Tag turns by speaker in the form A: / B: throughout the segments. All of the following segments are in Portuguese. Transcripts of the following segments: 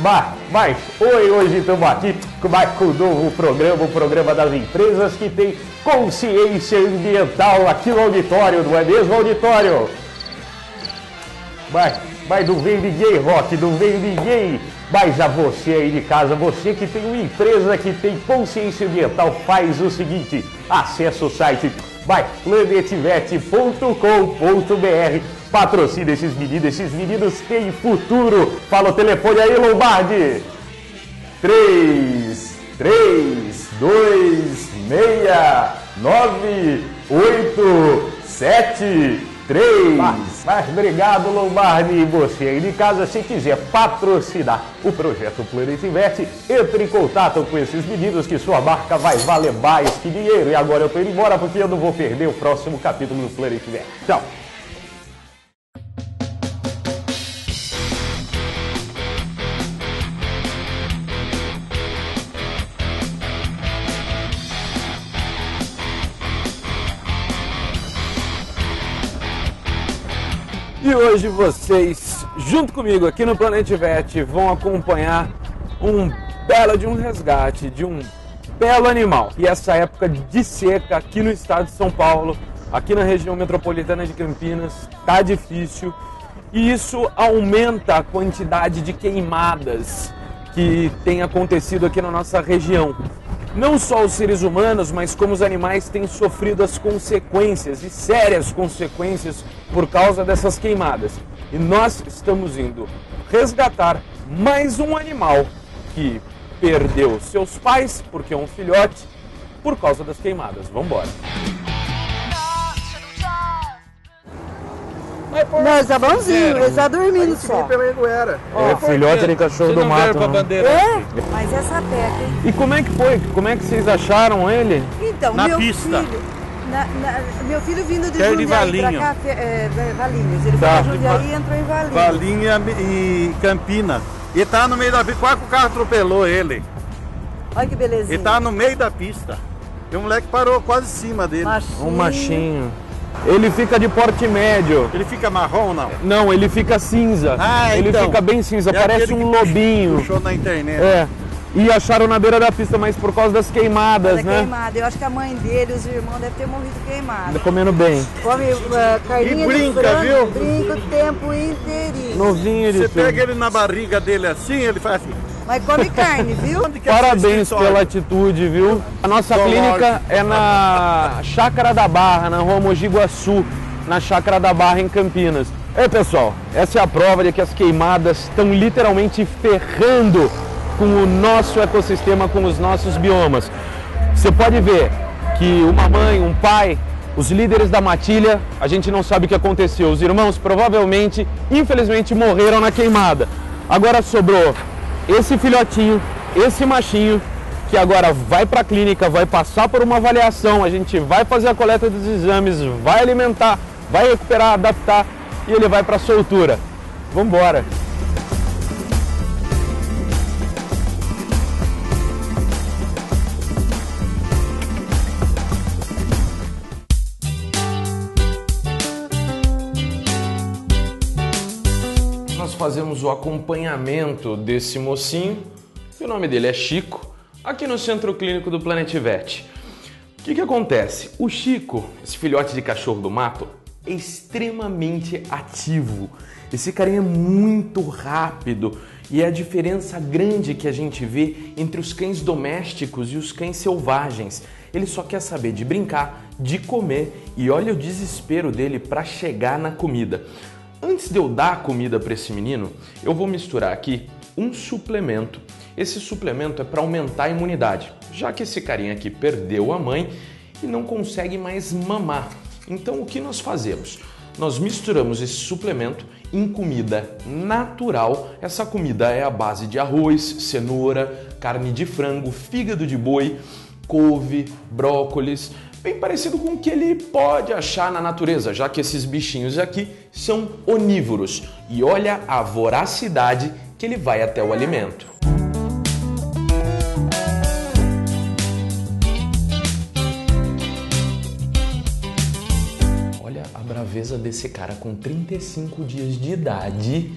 A: Mas, mas, oi, hoje estamos aqui com o novo programa, o programa das empresas que tem consciência ambiental aqui no auditório, não é mesmo, auditório? Mas, mas não vem ninguém, Rock, não vem ninguém. Mas a você aí de casa, você que tem uma empresa que tem consciência ambiental, faz o seguinte, acessa o site vai planetivete.com.br patrocina esses meninos, esses meninos têm futuro. Fala o telefone aí, Lombardi. 3, 3, 2, 6, 9, 8, 7, 3. Mas, mas obrigado, Lombardi. E você aí de casa, se quiser patrocinar o projeto Planet Invest, entre em contato com esses meninos que sua marca vai valer mais que dinheiro. E agora eu tô indo embora porque eu não vou perder o próximo capítulo do Planet Invest. Tchau.
B: Hoje vocês, junto comigo aqui no Planeta Vet, vão acompanhar um belo de um resgate de um belo animal. E essa época de seca aqui no estado de São Paulo, aqui na região metropolitana de Campinas, tá difícil. E isso aumenta a quantidade de queimadas que tem acontecido aqui na nossa região. Não só os seres humanos, mas como os animais têm sofrido as consequências e sérias consequências por causa dessas queimadas. E nós estamos indo resgatar mais um animal que perdeu seus pais, porque é um filhote, por causa das queimadas. Vamos embora.
C: Não, está bonzinho, ele está dormindo só.
D: pela Anguera.
A: É filhote de cachorro do mato. né?
C: É? Mas essa peca, hein?
B: E como é que foi? Como é que vocês acharam ele?
C: Então,
D: Na
C: meu
D: pista.
C: filho... na- na- meu filho vindo de Jundiaí pra
D: Valinho.
C: cá, é, Valinhos. Ele
B: Tá.
C: foi pra Jundiaí e entrou em Valinhos.
D: Valinha e Campina. E tá no meio da pista. Quase que o carro atropelou ele.
C: Olha que belezinha.
D: Ele tá no meio da pista. E o moleque parou quase em cima dele.
C: Machinho.
B: Um machinho. Ele fica de porte médio.
D: Ele fica marrom ou não?
B: Não, ele fica cinza.
D: Ah,
B: ele
D: então.
B: fica bem cinza,
D: É
B: parece um lobinho.
D: Puxou na internet.
B: É. E acharam na beira da pista, mas por causa das queimadas,
C: Ela é
B: né?
C: queimada. Eu acho que a mãe dele, os irmãos, devem ter morrido queimado.
B: Comendo bem.
C: Come uh, carninha
D: E brinca,
C: de frango,
D: viu?
C: brinca o tempo inteirinho.
B: Novinho ele
D: Você pega ele na barriga dele assim, ele faz assim.
C: Mas come carne, viu?
D: É
B: Parabéns pela atitude, viu? A nossa
D: Zoológico.
B: clínica é na Chácara da Barra, na rua Mogi Guaçu, na Chácara da Barra, em Campinas. É, pessoal, essa é a prova de que as queimadas estão literalmente ferrando com o nosso ecossistema, com os nossos biomas. Você pode ver que uma mãe, um pai, os líderes da matilha, a gente não sabe o que aconteceu. Os irmãos provavelmente, infelizmente, morreram na queimada. Agora sobrou esse filhotinho, esse machinho, que agora vai para a clínica, vai passar por uma avaliação, a gente vai fazer a coleta dos exames, vai alimentar, vai recuperar, adaptar e ele vai para soltura. Vamos Fazemos o acompanhamento desse mocinho, e o nome dele é Chico, aqui no Centro Clínico do Planet Vet. O que, que acontece? O Chico, esse filhote de cachorro do mato, é extremamente ativo. Esse carinha é muito rápido e é a diferença grande que a gente vê entre os cães domésticos e os cães selvagens. Ele só quer saber de brincar, de comer e olha o desespero dele para chegar na comida. Antes de eu dar a comida para esse menino, eu vou misturar aqui um suplemento. Esse suplemento é para aumentar a imunidade, já que esse carinha aqui perdeu a mãe e não consegue mais mamar. Então o que nós fazemos? Nós misturamos esse suplemento em comida natural. Essa comida é a base de arroz, cenoura, carne de frango, fígado de boi, couve, brócolis, bem parecido com o que ele pode achar na natureza, já que esses bichinhos aqui são onívoros. E olha a voracidade que ele vai até o alimento. Olha a braveza desse cara com 35 dias de idade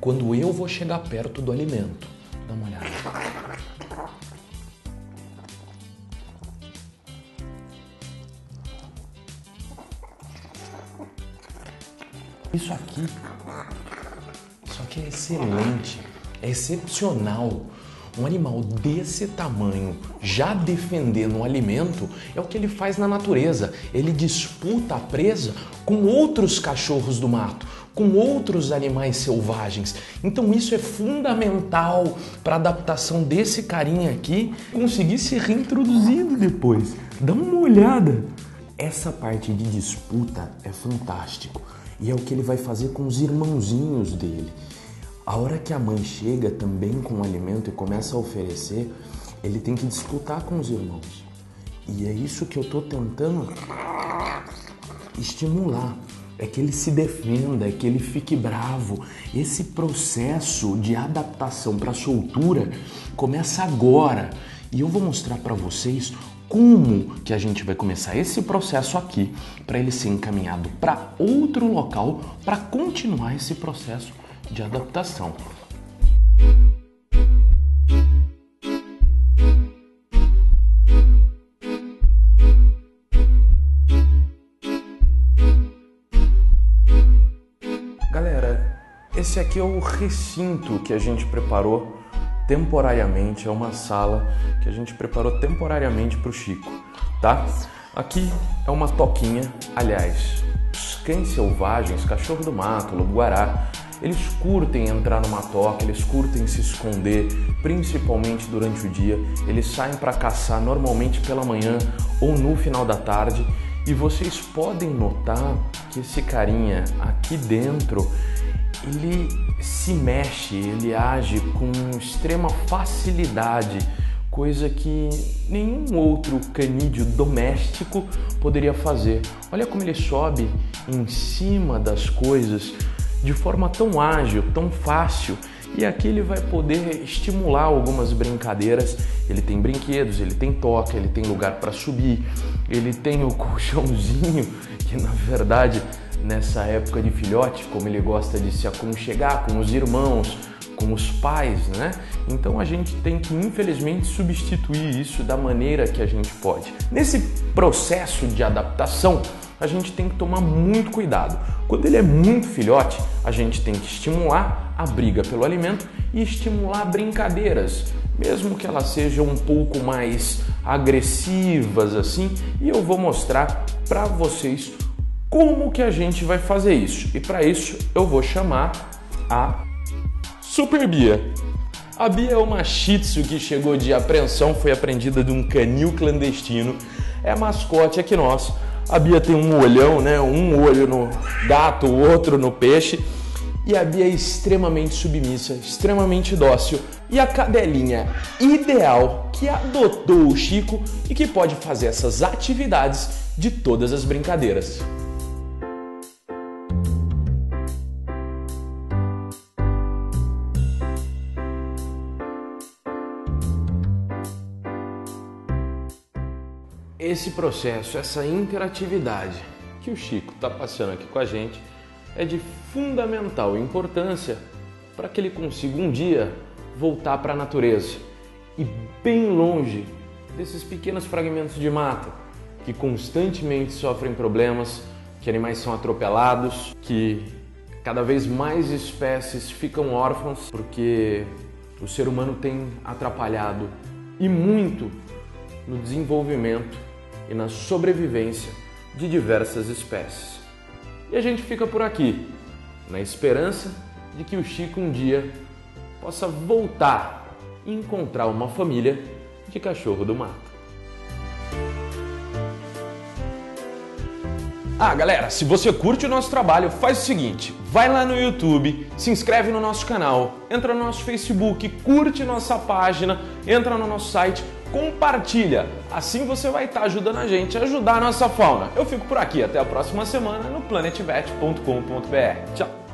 B: quando eu vou chegar perto do alimento. Dá uma olhada. Isso aqui, isso aqui é excelente, é excepcional. Um animal desse tamanho, já defendendo o alimento, é o que ele faz na natureza. Ele disputa a presa com outros cachorros do mato, com outros animais selvagens. Então isso é fundamental para a adaptação desse carinha aqui conseguir ser reintroduzido depois. Dá uma olhada. Essa parte de disputa é fantástico e é o que ele vai fazer com os irmãozinhos dele. A hora que a mãe chega também com o alimento e começa a oferecer, ele tem que disputar com os irmãos. E é isso que eu estou tentando estimular. É que ele se defenda, é que ele fique bravo. Esse processo de adaptação para a soltura começa agora. E eu vou mostrar para vocês como que a gente vai começar esse processo aqui para ele ser encaminhado para outro local para continuar esse processo de adaptação. Galera, esse aqui é o recinto que a gente preparou temporariamente, é uma sala que a gente preparou temporariamente para o Chico, tá? Aqui é uma toquinha, aliás, os cães selvagens, cachorro do mato, lobo-guará, eles curtem entrar numa toca, eles curtem se esconder, principalmente durante o dia. Eles saem para caçar normalmente pela manhã ou no final da tarde. E vocês podem notar que esse carinha aqui dentro, ele se mexe, ele age com extrema facilidade, coisa que nenhum outro canídeo doméstico poderia fazer. Olha como ele sobe em cima das coisas de forma tão ágil, tão fácil. E aqui ele vai poder estimular algumas brincadeiras. Ele tem brinquedos, ele tem toca, ele tem lugar para subir, ele tem o colchãozinho, que na verdade, nessa época de filhote, como ele gosta de se aconchegar com os irmãos, com os pais, né? Então a gente tem que infelizmente substituir isso da maneira que a gente pode. Nesse processo de adaptação, a gente tem que tomar muito cuidado. Quando ele é muito filhote, a gente tem que estimular a briga pelo alimento e estimular brincadeiras, mesmo que elas sejam um pouco mais agressivas assim, e eu vou mostrar para vocês como que a gente vai fazer isso. E para isso eu vou chamar a Super Bia. A Bia é uma Shih Tzu que chegou de apreensão, foi apreendida de um canil clandestino. É mascote aqui nosso a Bia tem um olhão, né? Um olho no gato, o outro no peixe. E a Bia é extremamente submissa, extremamente dócil. E a cadelinha ideal que adotou o Chico e que pode fazer essas atividades de todas as brincadeiras. Esse processo, essa interatividade que o Chico está passando aqui com a gente é de fundamental importância para que ele consiga um dia voltar para a natureza e bem longe desses pequenos fragmentos de mata que constantemente sofrem problemas, que animais são atropelados, que cada vez mais espécies ficam órfãos porque o ser humano tem atrapalhado e muito no desenvolvimento e na sobrevivência de diversas espécies. E a gente fica por aqui, na esperança de que o Chico um dia possa voltar e encontrar uma família de cachorro do mato. Ah, galera, se você curte o nosso trabalho, faz o seguinte: vai lá no YouTube, se inscreve no nosso canal, entra no nosso Facebook, curte nossa página, entra no nosso site compartilha. Assim você vai estar ajudando a gente a ajudar a nossa fauna. Eu fico por aqui, até a próxima semana no planetvet.com.br. Tchau!